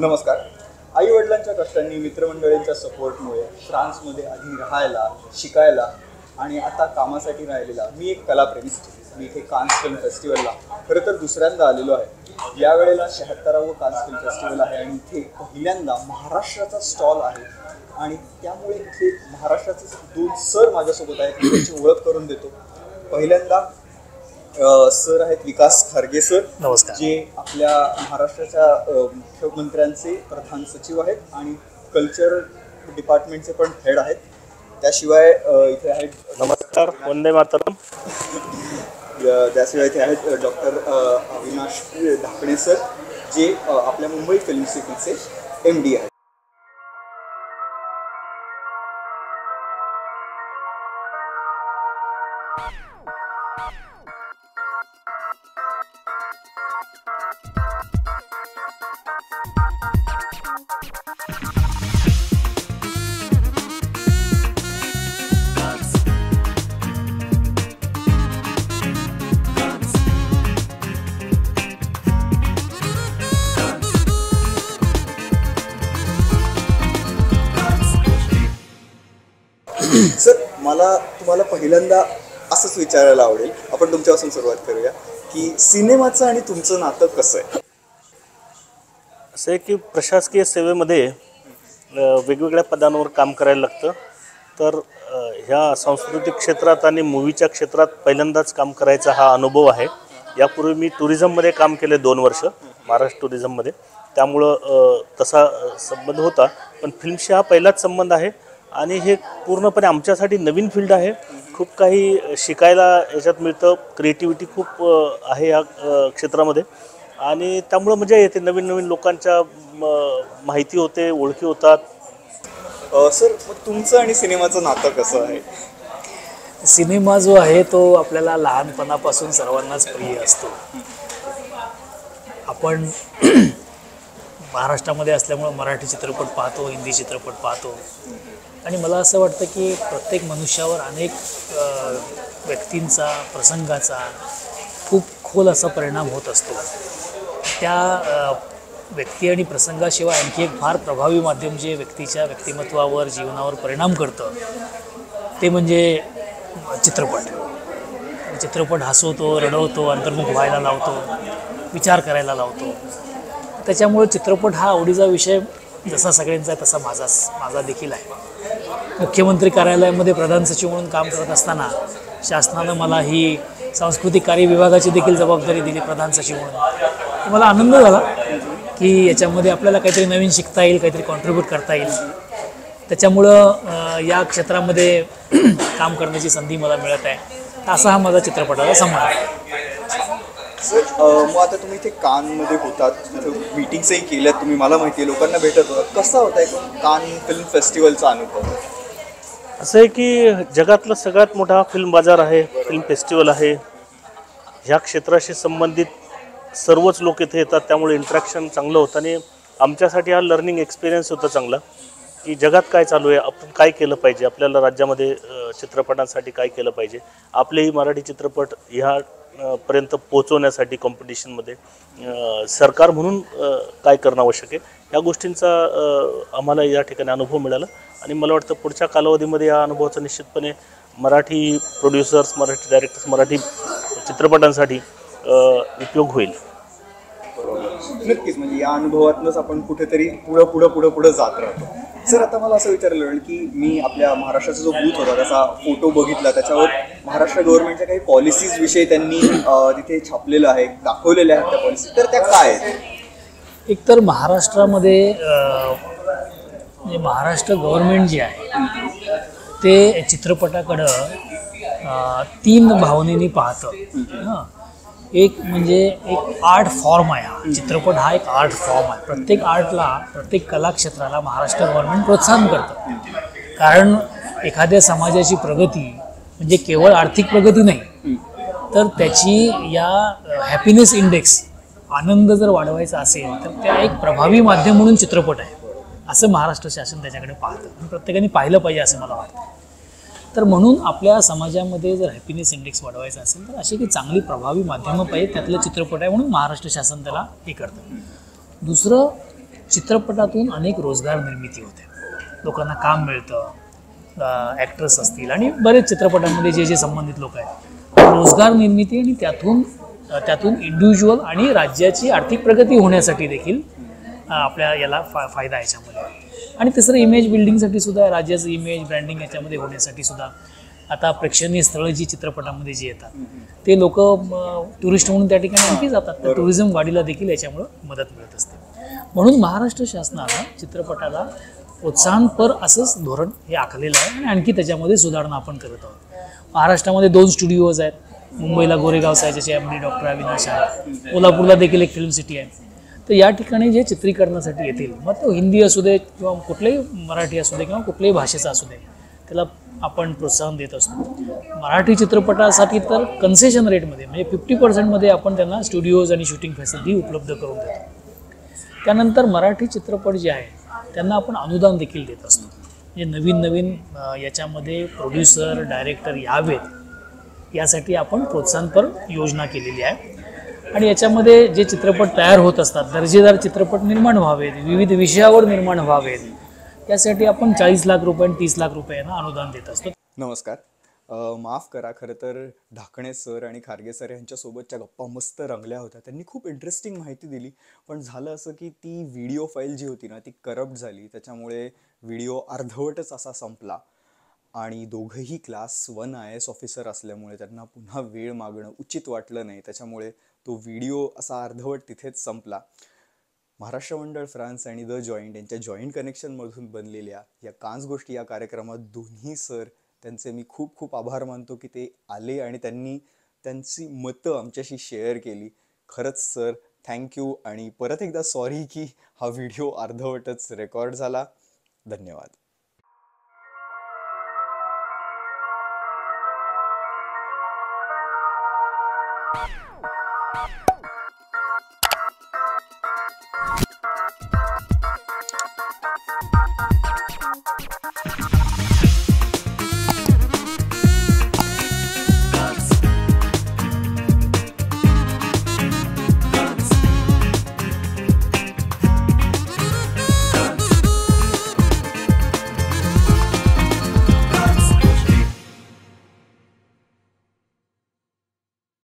नमस्कार. आई वडिलांच्या कष्टांनी मित्रमंडळींच्या सपोर्टमुळे फ्रान्समध्ये आधी राहायला शिकायला आणि आता कामासाठी राहिलेला मी एक कलाप्रेमिस्ट मी इथे कान्स फिल्म फेस्टिवलला खरं तर दुसऱ्यांदा आलेलो आहे. यावेळेला शहात्तरावं कान्स फिल्म फेस्टिवल आहे आणि इथे पहिल्यांदा महाराष्ट्राचा स्टॉल आहे. आणि त्यामुळे इथे महाराष्ट्राचे दोन सर माझ्यासोबत आहेत त्यांची ओळख करून देतो. पहिल्यांदा सर आहेत विकास खारगे सर नमस्कार. जे आपल्या महाराष्ट्राच्या मुख्यमंत्र्यांचे प्रधान सचिव आहेत आणि कल्चर डिपार्टमेंटचे पण हेड आहेत. त्याशिवाय इथे आहेत नमस्कार वंदे मातरम. त्याशिवाय इथे आहेत डॉक्टर अविनाश ढाकणे सर जे आपल्या मुंबई फिल्म सिटीचे एम डी आहेत. सर मला तुम्हाला पहिल्यांदा असंच विचारायला आवडेल. आपण तुमच्यापासून सुरुवात करूया की सिनेमाचं आणि तुमचं नातं कसं आहे? असं आहे की प्रशासकीय सेवेमध्ये वेगवेगळ्या पदांवर काम करायला लागतं. तर ह्या सांस्कृतिक क्षेत्रात आणि मूवीच्या क्षेत्रात पहिल्यांदाच काम करायचा हा अनुभव आहे. यापूर्वी मी टुरिझममध्ये काम केले दोन वर्ष महाराष्ट्र टुरिझममध्ये. त्यामुळं तसा संबंध होता. पण फिल्मशी हा पहिलाच संबंध आहे. आणि हे पूर्णपणे आमच्यासाठी नवीन फील्ड आहे. खूप काही शिकायला याच्यात मिळतं. क्रिएटिव्हिटी खूप आहे या क्षेत्रामध्ये. आणि त्यामुळं मजा येते. नवीन नवीन लोकांच्या माहिती होते ओळखी होतात. सर मग तुमचं आणि सिनेमाचं नातं कसं आहे? सिनेमा जो आहे तो आपल्याला लहानपणापासून सर्वांनाच प्रिय असतो. आपण महाराष्ट्रामध्ये असल्यामुळं मराठी चित्रपट पाहतो हिंदी चित्रपट पाहतो. आणि मला असं वाटतं की प्रत्येक मनुष्यावर अनेक व्यक्तींचा प्रसंगाचा खूप खोल असा परिणाम होत असतो. त्या व्यक्ती आणि प्रसंगाशिवाय आणखी एक फार प्रभावी माध्यम जे व्यक्तीच्या व्यक्तिमत्वावर जीवनावर परिणाम करतं ते म्हणजे चित्रपट. चित्रपट हसवतो रडवतो अंतर्मुख व्हायला लावतो विचार करायला लावतो. त्याच्यामुळे चित्रपट हा आवडीचा विषय जसा सगळ्यांचा आहे तसा माझाच माझा देखील आहे. मुख्यमंत्री कार्यालयामध्ये प्रधान सचिव म्हणून काम करत असताना शासनानं मला ही सांस्कृतिक कार्य विभागाची देखील जबाबदारी दिली प्रधान सचिव म्हणून. मला आनंद झाला की याच्यामध्ये आपल्याला काहीतरी नवीन शिकता येईल काहीतरी कॉन्ट्रीब्यूट करता येईल. त्याच्यामुळं या क्षेत्रामध्ये काम करण्याची संधी मला मिळत आहे. असा हा माझा चित्रपटाचा समाज आहे. सर मग आता तुम्ही इथे कानमध्ये होतात तिथं मीटिंग्सही केल्यात तुम्ही मला माहिती आहे लोकांना भेटत होता कसा होता एक कान फिल्म फेस्टिवलचा अनुभव? असं आहे की जगातलं सगळ्यात मोठा फिल्म बाजार आहे फिल्म फेस्टिवल आहे. ह्या क्षेत्राशी संबंधित सर्वच लोक इथे येतात त्यामुळे इंट्रॅक्शन चांगलं होतं. आणि आमच्यासाठी हा लर्निंग एक्सपिरियन्स होता चांगला. की जगात काय चालू आहे आपण काय केलं पाहिजे आपल्याला राज्यामध्ये चित्रपटांसाठी काय केलं पाहिजे आपलेही मराठी चित्रपट ह्या पर्यंत पोहोचवण्यासाठी कॉम्पिटिशनमध्ये सरकार म्हणून काय करणं आवश्यक आहे या गोष्टींचा आम्हाला या ठिकाणी अनुभव मिळाला आणि मला वाटतं पुढच्या कालावधीमध्ये या अनुभवाचा निश्चितपणे मराठी प्रोड्युसर्स मराठी डायरेक्टर्स मराठी चित्रपटांसाठी उपयोग होईल. नक्कीच म्हणजे या अनुभवातूनच आपण कुठेतरी पुढं पुढं पुढं पुढं जात राहतो. सर आता मला असं विचारायला लागेल की मी आपल्या महाराष्ट्राचा जो बूथ होता त्याचा फोटो बघितला त्याच्यावर महाराष्ट्र गव्हर्नमेंटच्या काही पॉलिसीज विषयी त्यांनी तिथे छापलेलं आहे दाखवलेल्या आहेत त्या पॉलिसी तर त्या काय आहेत? एकतर महाराष्ट्रामध्ये म्हणजे महाराष्ट्र गव्हर्नमेंट जे आहे ते चित्रपटाकडं तीन भावनेनी पाहतं. हां. एक म्हणजे एक आर्ट फॉर्म आहे हा. चित्रपट हा एक आर्ट फॉर्म आहे. प्रत्येक आर्टला प्रत्येक कलाक्षेत्राला महाराष्ट्र गव्हर्नमेंट प्रोत्साहन करतं. कारण एखाद्या समाजाची प्रगती म्हणजे केवळ आर्थिक प्रगती नाही तर त्याची या हॅपीनेस इंडेक्स आनंद जर वाढवायचा असेल तर त्या एक प्रभावी माध्यम म्हणून चित्रपट आहे. असं महाराष्ट्र शासन त्याच्याकडे पाहतं. आणि प्रत्येकाने पाहिलं पाहिजे असं मला वाटतं. तर म्हणून आपल्या समाजामध्ये जर हॅपीनेस इंडेक्स वाढवायचा असेल तर अशी की चांगली प्रभावी माध्यमं पाहिजे त्यातलं चित्रपट आहे म्हणून महाराष्ट्र शासन त्याला हे करतं. दुसरं चित्रपटातून अनेक रोजगार निर्मिती होते. लोकांना काम मिळतं ॲक्ट्रेस असतील आणि बरेच चित्रपटांमध्ये जे जे संबंधित लोक आहेत. रोजगार निर्मिती आणि त्यातून त्यातून इंडिव्हिज्युअल आणि राज्याची आर्थिक प्रगती होण्यासाठी देखील आपल्या याला फा फायदा याच्यामध्ये. आणि तिसरं इमेज बिल्डिंगसाठी सुद्धा राज्याचं इमेज ब्रँडिंग याच्यामध्ये होण्यासाठी सुद्धा आता प्रेक्षणीय स्थळं जी चित्रपटामध्ये जी येतात ते लोक टुरिस्ट म्हणून त्या ठिकाणी आणखी जातात. तर टुरिझम वाढीला देखील याच्यामुळं मदत मिळत असते. म्हणून महाराष्ट्र शासनानं चित्रपटाला प्रोत्साहनपर असंच धोरण हे आखलेलं आहे आणि आणखी त्याच्यामध्ये सुधारणा आपण करत आहोत. महाराष्ट्रामध्ये दोन स्टुडिओज आहेत. मुंबईला गोरेगाव सायच्याचे एम डी डॉक्टर अविनाश आहे. कोल्हापूरला देखील एक फिल्म सिटी आहे. तर या ठिकाणी जे चित्रीकरणासाठी येतील मग तो हिंदी असू दे किंवा कुठल्याही मराठी असू दे किंवा कुठल्याही भाषेचा असू दे त्याला आपण प्रोत्साहन देत असतो. मराठी चित्रपटासाठी तर कन्सेशन रेटमध्ये म्हणजे फिफ्टी पर्सेंटमध्ये आपण त्यांना स्टुडिओज आणि शूटिंग फॅसिलिटी उपलब्ध करून देतो. त्यानंतर मराठी चित्रपट जे आहे त्यांना आपण अनुदान देखील देत असतो. म्हणजे नवीन नवीन याच्यामध्ये प्रोड्युसर डायरेक्टर यावेत यासाठी आपण प्रोत्साहनपर योजना केलेली आहे. आणि याच्यामध्ये जे चित्रपट तयार होत असतात दर्जेदार चित्रपट निर्माण व्हावेत विविध विषयावर निर्माण व्हावेत त्यासाठी आपण चाळीस लाख रुपये आणि तीस लाख रुपयांना अनुदान देत असतो. नमस्कार. माफ करा खरं तर ढाकणे सर आणि खारगे सर यांच्यासोबतच्या गप्पा मस्त रंगल्या होत्या. त्यांनी खूप इंटरेस्टिंग माहिती दिली. पण झालं असं की ती व्हिडिओ फाईल जी होती ना ती करप्ट झाली. त्याच्यामुळे व्हिडिओ अर्धवटच असा संपला. आणि दोघंही class one I S officer असल्यामुळे त्यांना पुन्हा वेळ मागणं उचित वाटलं नाही. त्याच्यामुळे तो व्हिडिओ असा अर्धवट तिथेच संपला. महाराष्ट्र मंडळ फ्रान्स आणि द जॉईंट यांच्या जॉईंट कनेक्शनमधून बनलेल्या या कांच गोष्टी या कार्यक्रमात दोन्ही सर त्यांचे मी खूप खूप आभार मानतो की ते आले आणि त्यांनी त्यांची मतं आमच्याशी शेअर केली. खरंच सर थँक्यू आणि परत एकदा सॉरी की हा व्हिडिओ अर्धवटच रेकॉर्ड झाला. धन्यवाद. you